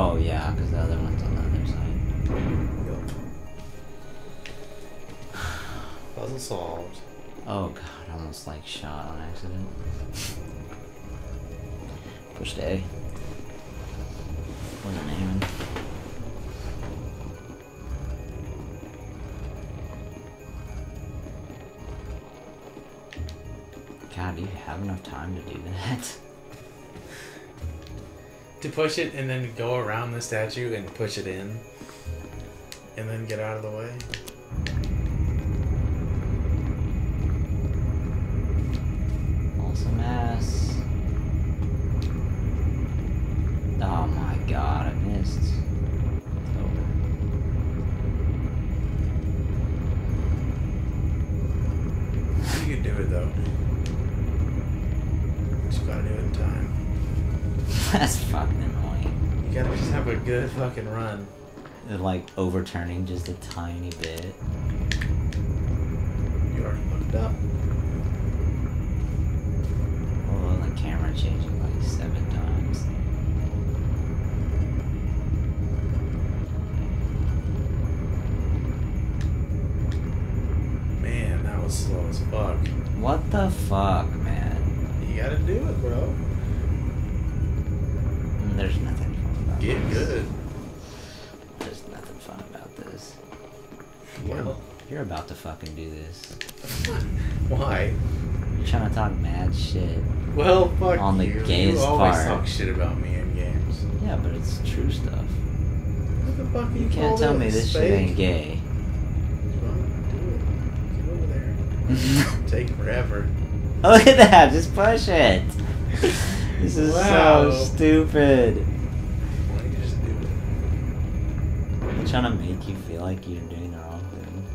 Speaker 2: have enough time to do that?
Speaker 1: To push it and then go around the statue and push it in. And then get out of the way.
Speaker 2: Awesome ass. Oh my god, I missed. It's over.
Speaker 1: You can do it though. Gotta do it in time.
Speaker 2: That's fucking annoying.
Speaker 1: You gotta just have a good fucking run.
Speaker 2: They're, like overturning just a tiny bit.
Speaker 1: You already looked up.
Speaker 2: Oh, the camera changing like seven times.
Speaker 1: Man, that was slow as fuck.
Speaker 2: What the fuck,
Speaker 1: gotta do it, bro.
Speaker 2: Mm, There's nothing fun about
Speaker 1: Get
Speaker 2: this.
Speaker 1: good.
Speaker 2: There's nothing fun about this.
Speaker 1: Well,
Speaker 2: You're about to fucking do this.
Speaker 1: why?
Speaker 2: You're trying to talk mad shit.
Speaker 1: Well, fuck
Speaker 2: On the
Speaker 1: you. You always
Speaker 2: part.
Speaker 1: talk shit about me in games.
Speaker 2: Yeah, but it's true stuff.
Speaker 1: What the fuck are you
Speaker 2: You can't tell me this shit ain't gay.
Speaker 1: Well, do it. Get over there. Take forever.
Speaker 2: Look at that, just push it. This is
Speaker 1: Wow.
Speaker 2: so stupid.
Speaker 1: Why don't you just do it?
Speaker 2: They're trying to make you feel like you're doing the wrong thing.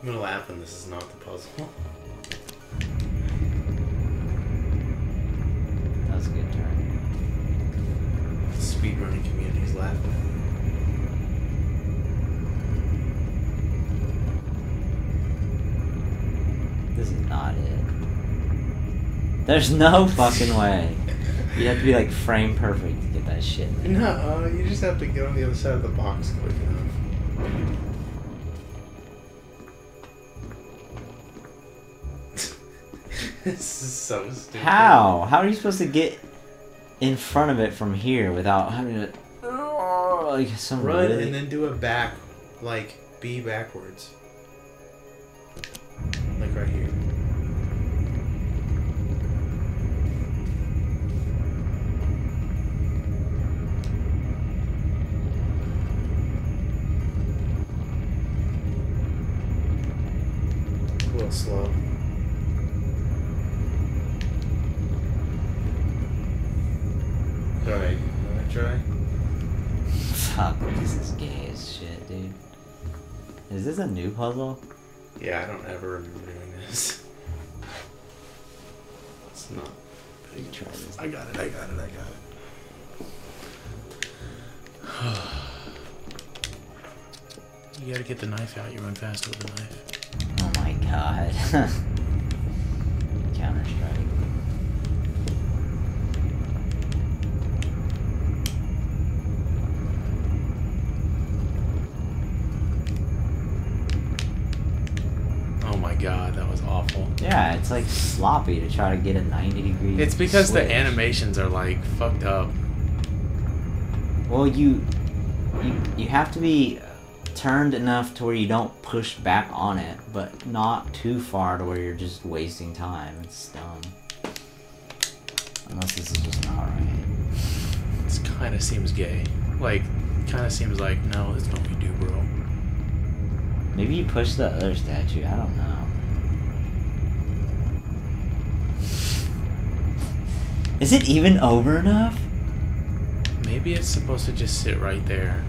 Speaker 1: I'm gonna laugh when this is not the puzzle.
Speaker 2: That was a good turn.
Speaker 1: The speedrunning community's laughing.
Speaker 2: There's no fucking way. You have to be like frame perfect to get that shit. in there.
Speaker 1: No, uh, you just have to get on the other side of the box quick enough. this is so stupid.
Speaker 2: How? How are you supposed to get in front of it from here without having to like some
Speaker 1: Run
Speaker 2: really-
Speaker 1: and then do a back, like B backwards. Like right here.
Speaker 2: Is this a new puzzle?
Speaker 1: Yeah, I don't ever remember doing this. It's not.
Speaker 2: Let try this.
Speaker 1: I got it, I got it, I got it. you gotta get the knife out, you run faster with the knife.
Speaker 2: Oh my god. sloppy to try to get a 90 degree.
Speaker 1: It's because the animations are like fucked up.
Speaker 2: Well, you, you you have to be turned enough to where you don't push back on it, but not too far to where you're just wasting time. It's dumb. Unless this is just not right.
Speaker 1: This kind of seems gay. Like, kind of seems like, no, that's what you do, bro.
Speaker 2: Maybe you push the other statue. I don't know. Is it even over enough?
Speaker 1: Maybe it's supposed to just sit right there.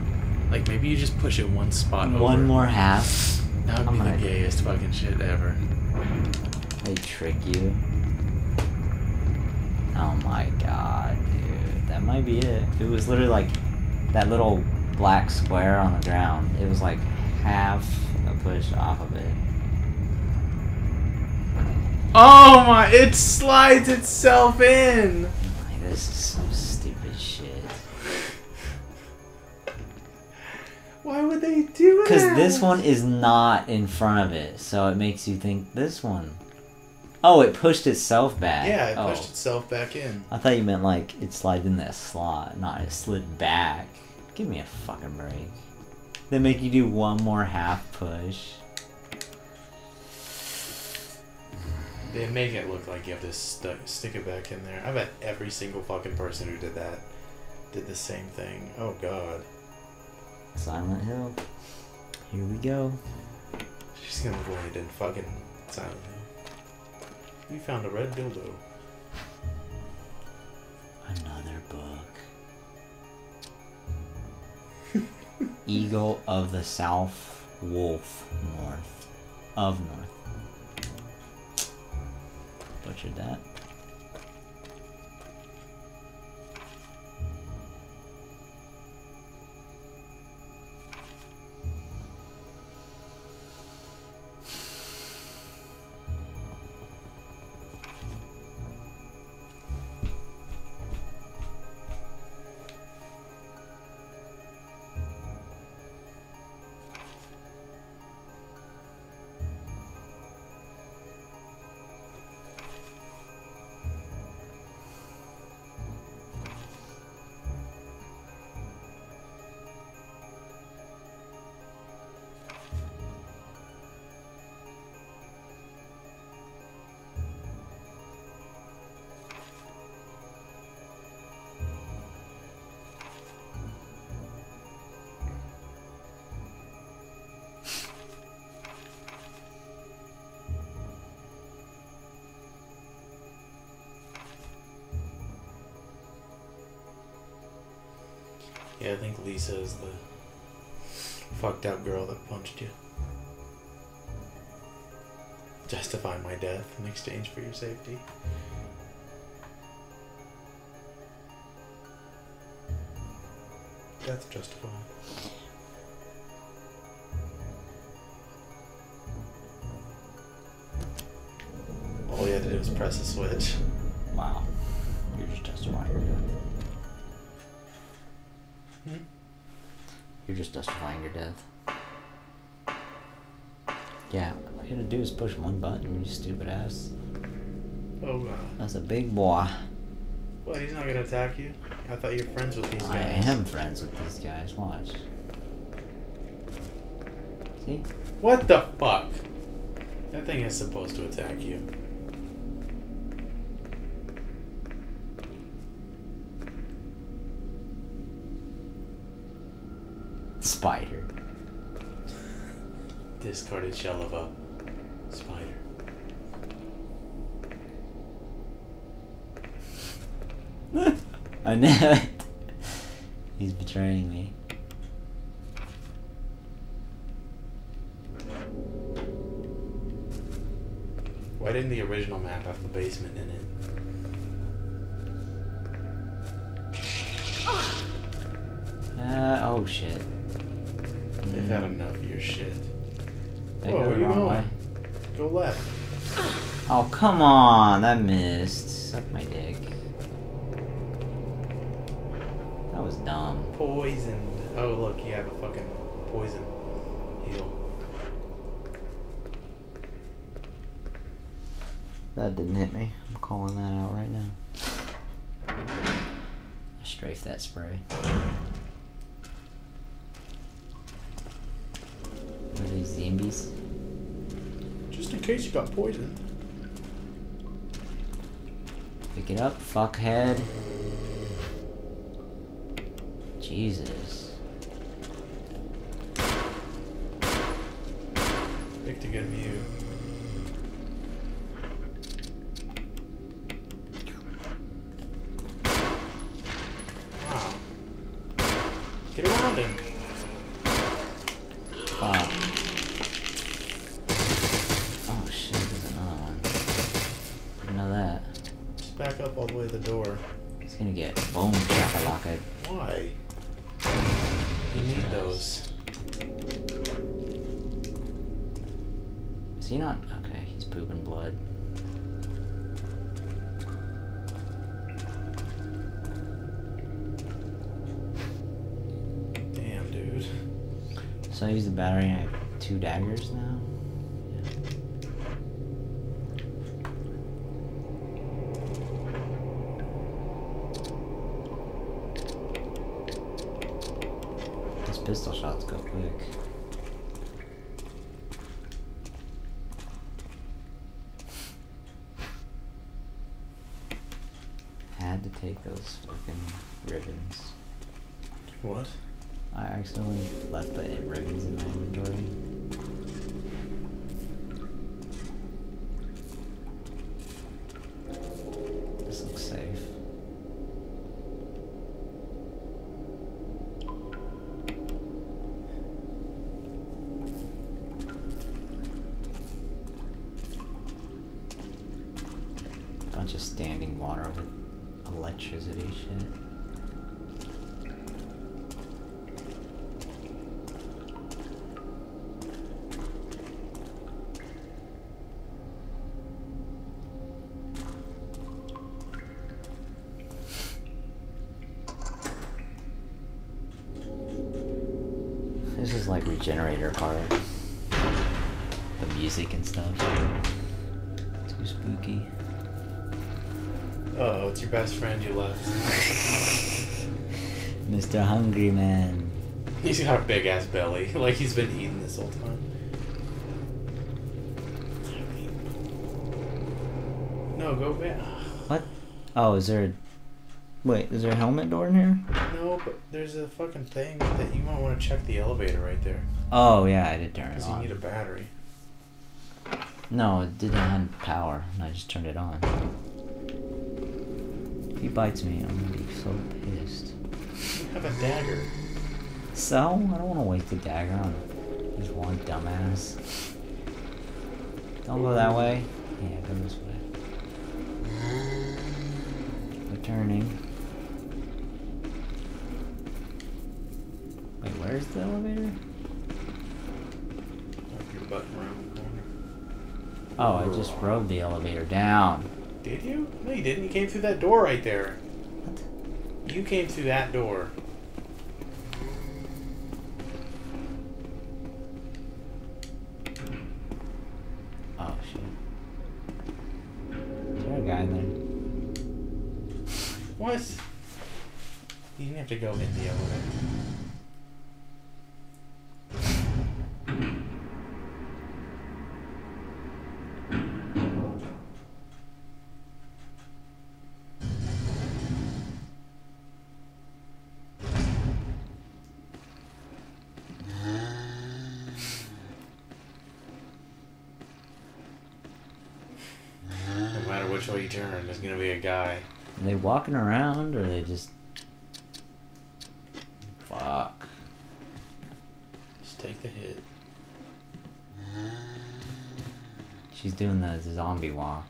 Speaker 1: Like, maybe you just push it one spot over.
Speaker 2: One more half.
Speaker 1: That would
Speaker 2: I'm
Speaker 1: be the gayest fucking shit ever.
Speaker 2: They trick you. Oh my god, dude. That might be it. It was literally like that little black square on the ground. It was like half a push off of it.
Speaker 1: Oh my! It slides itself in!
Speaker 2: Like, this is some stupid shit.
Speaker 1: Why would they do that?
Speaker 2: Because this one is not in front of it, so it makes you think this one. Oh, it pushed itself back.
Speaker 1: Yeah, it
Speaker 2: oh.
Speaker 1: pushed itself back in.
Speaker 2: I thought you meant like it slid in that slot, not it slid back. Give me a fucking break. They make you do one more half push.
Speaker 1: They make it look like you have to stu- stick it back in there. I bet every single fucking person who did that did the same thing. Oh god.
Speaker 2: Silent Hill. Here we go.
Speaker 1: She's gonna go ahead and fucking Silent Hill. We found a red dildo.
Speaker 2: Another book. Eagle of the South, Wolf North. Of North. Butchered that.
Speaker 1: Yeah, I think Lisa is the fucked up girl that punched you. Justify my death in exchange for your safety. Death justified. All you
Speaker 2: had to do was press the
Speaker 1: switch.
Speaker 2: You're just justifying your death. Yeah, all you gotta do is push one button, you stupid ass.
Speaker 1: Oh god.
Speaker 2: That's a big boy.
Speaker 1: What, he's not gonna attack you? I thought you were friends with these guys.
Speaker 2: I am friends with these guys, watch. See?
Speaker 1: What the fuck? That thing is supposed to attack you. Shell of a spider.
Speaker 2: I know it. He's betraying me.
Speaker 1: Why didn't the original map have the basement
Speaker 2: come on. That missed. Suck my dick. That was dumb.
Speaker 1: Poisoned. Oh, look, you have a fucking poison heal.
Speaker 2: That didn't hit me. I'm calling that out right now. I strafe that spray. Are these zombies?
Speaker 1: Just in case you got poisoned.
Speaker 2: It up, fuckhead. Jesus.
Speaker 1: Picked a good
Speaker 2: two daggers now? These pistol shots go quick. Had to take those fucking ribbons.
Speaker 1: What?
Speaker 2: I accidentally left the ribbons in my inventory. This looks safe. Of standing water with electricity shit. This is like regenerator part. The music and stuff. Too spooky.
Speaker 1: Oh, it's your best friend you left.
Speaker 2: Mr. Hungry Man.
Speaker 1: He's got a big ass belly, like he's been eating this whole time. No, go back.
Speaker 2: What? Oh, is there a... Wait, is there a helmet door in here?
Speaker 1: No, but there's a fucking thing that you might want to check the elevator right there.
Speaker 2: Oh, yeah, I did turn it
Speaker 1: Because you need a
Speaker 2: on.
Speaker 1: battery.
Speaker 2: No, it didn't have power, and I just turned it on. Bites me, I'm gonna be so pissed.
Speaker 1: You have a dagger.
Speaker 2: So, I don't want to waste a dagger on just one dumbass. Don't go that way. Yeah, go this way. We're turning. Wait, where's the elevator?
Speaker 1: Your butt around the corner.
Speaker 2: Oh, I just rode the elevator down.
Speaker 1: Did you? No, you didn't. You came through that door right there. What? You came through that door.
Speaker 2: Oh shit. Is there a guy in there?
Speaker 1: What? You didn't have to go in the elevator. Matter which way you turn, there's gonna be a guy.
Speaker 2: Are they walking around or are they just. Fuck.
Speaker 1: Just take the hit.
Speaker 2: She's doing the zombie walk.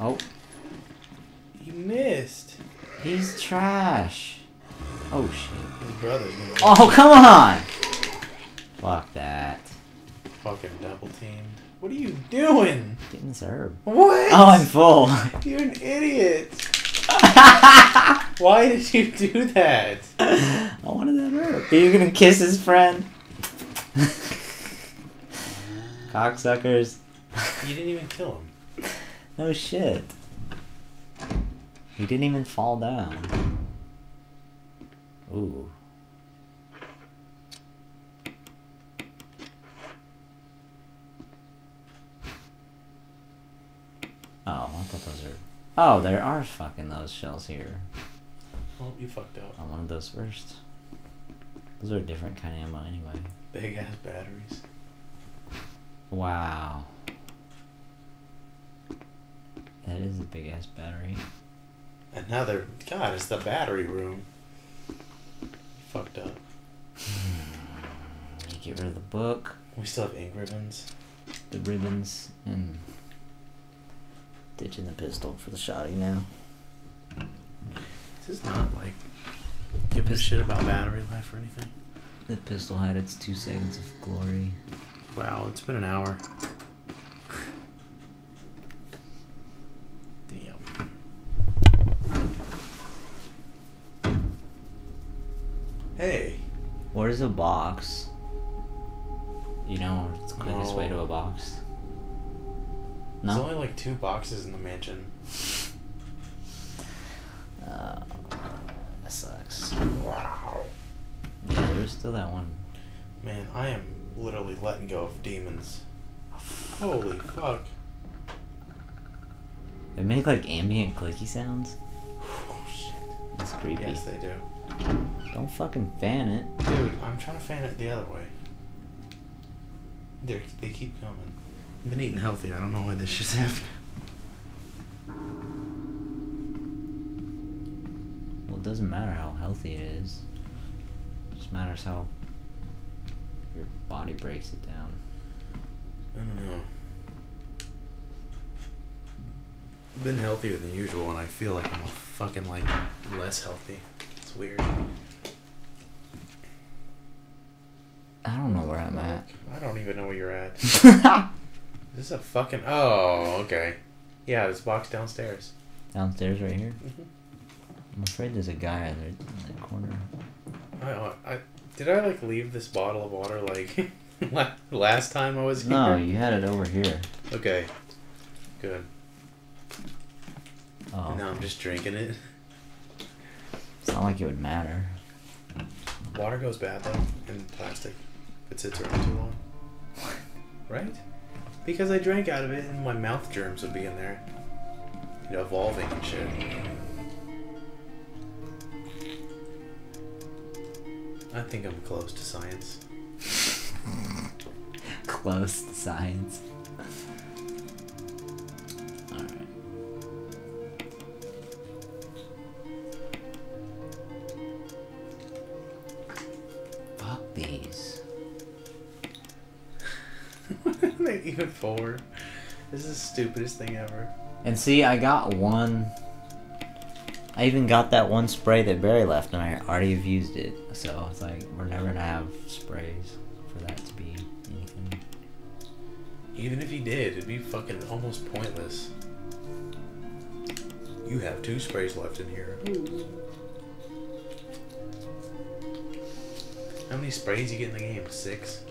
Speaker 2: Oh,
Speaker 1: You missed.
Speaker 2: he's trash. Oh shit.
Speaker 1: His brother's gonna
Speaker 2: Oh, come on! Fuck that.
Speaker 1: fucking double teamed. What are you doing?
Speaker 2: Getting this herb.
Speaker 1: What?
Speaker 2: Oh, I'm full.
Speaker 1: You're an idiot. Why did you do that?
Speaker 2: I wanted that herb. Are you gonna kiss his friend? Cocksuckers.
Speaker 1: You didn't even kill him.
Speaker 2: No shit. He didn't even fall down. Ooh. Oh, I thought those are. Oh, there are fucking those shells here.
Speaker 1: Well, you fucked up.
Speaker 2: I wanted those first. Those are a different kind of ammo anyway.
Speaker 1: Big ass batteries.
Speaker 2: Wow. That is a big ass battery.
Speaker 1: Another. God, it's the battery room. You fucked up.
Speaker 2: You get rid of the book,
Speaker 1: We still have ink ribbons.
Speaker 2: the ribbons, and ditching the pistol for the shotty now.
Speaker 1: This is not like giving a shit about battery life or anything.
Speaker 2: The pistol had its two seconds of glory.
Speaker 1: Wow, it's been an hour. Damn. Hey.
Speaker 2: Where's a box? You know, it's the quickest way to a box.
Speaker 1: There's only like two boxes in the mansion.
Speaker 2: Uh, that sucks.
Speaker 1: Wow.
Speaker 2: Yeah, there's still that one.
Speaker 1: Man, I am literally letting go of demons. Holy fuck.
Speaker 2: They make like ambient clicky sounds.
Speaker 1: Oh shit.
Speaker 2: That's creepy.
Speaker 1: Yes, they do.
Speaker 2: Don't fucking fan it.
Speaker 1: Dude, I'm trying to fan it the other way. They they keep coming. I've been eating healthy. I don't know why this shit's happening.
Speaker 2: Well, it doesn't matter how healthy it is. It just matters how your body breaks it down.
Speaker 1: I don't know. I've been healthier than usual, and I feel like I'm fucking like less healthy. It's weird.
Speaker 2: I don't know where I'm at.
Speaker 1: I don't even know where you're at. This is a fucking. Oh, okay. Yeah, this box downstairs.
Speaker 2: Downstairs, right here.
Speaker 1: Mhm.
Speaker 2: I'm afraid there's a guy in that corner.
Speaker 1: I, I, I did I like leave this bottle of water like last time I was here?
Speaker 2: No, you had it over here.
Speaker 1: Okay. Good.
Speaker 2: Oh,
Speaker 1: Now I'm just drinking it.
Speaker 2: it's not like it would matter.
Speaker 1: Water goes bad though in plastic. If it sits around too long. Right? Because I drank out of it and my mouth germs would be in there. You know, evolving and shit. I think I'm close to science.
Speaker 2: Close to science.
Speaker 1: Even four. This is the stupidest thing ever.
Speaker 2: And see, I got one. I even got that one spray that Barry left, and I already have used it. So it's like we're never gonna have sprays for that to be anything.
Speaker 1: Even if he did, it'd be fucking almost pointless. You have two sprays left in here. How many sprays you get in the game? Six.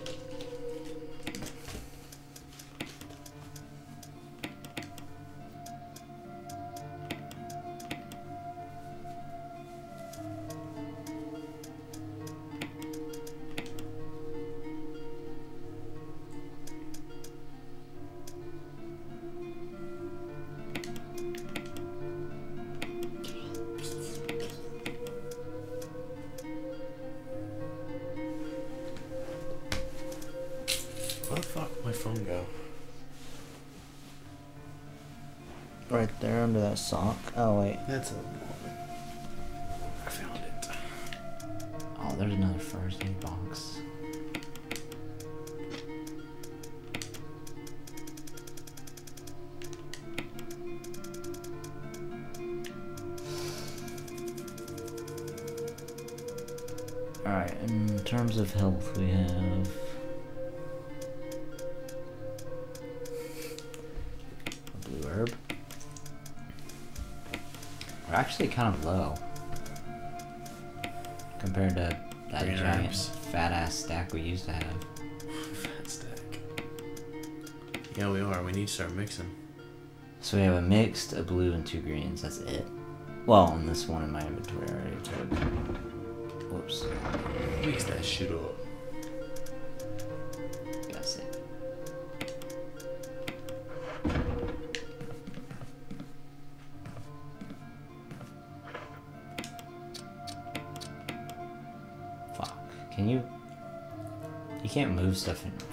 Speaker 2: Alright, in terms of health, we have. A blue herb. We're actually kind of low compared to that
Speaker 1: Green
Speaker 2: giant
Speaker 1: herbs.
Speaker 2: fat ass stack we used to have.
Speaker 1: Fat stack. Yeah, we are. We need to start mixing.
Speaker 2: So we have a mixed, a blue, and two greens. That's it. Well, and this one in my inventory already Whoops.
Speaker 1: Mix that shit up.
Speaker 2: That's it. Fuck. Can you? You can't move stuff in.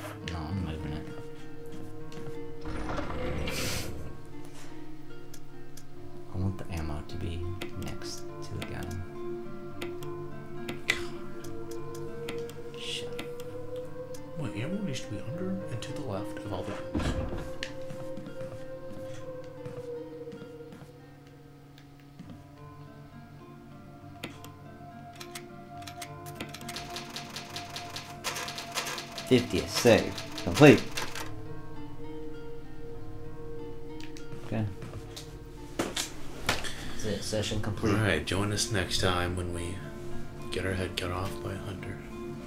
Speaker 2: Next
Speaker 1: time when we get our head cut off by a hunter.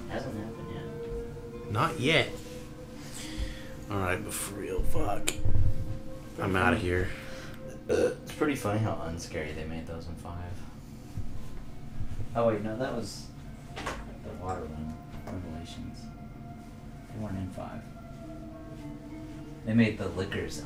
Speaker 2: Hasn't happened yet.
Speaker 1: Not yet. Alright, but for real, fuck. I'm out of here.
Speaker 2: It's pretty funny how unscary they made those in five. Oh wait, no, that was the water one. Revelations. They weren't in five. They made the Lickers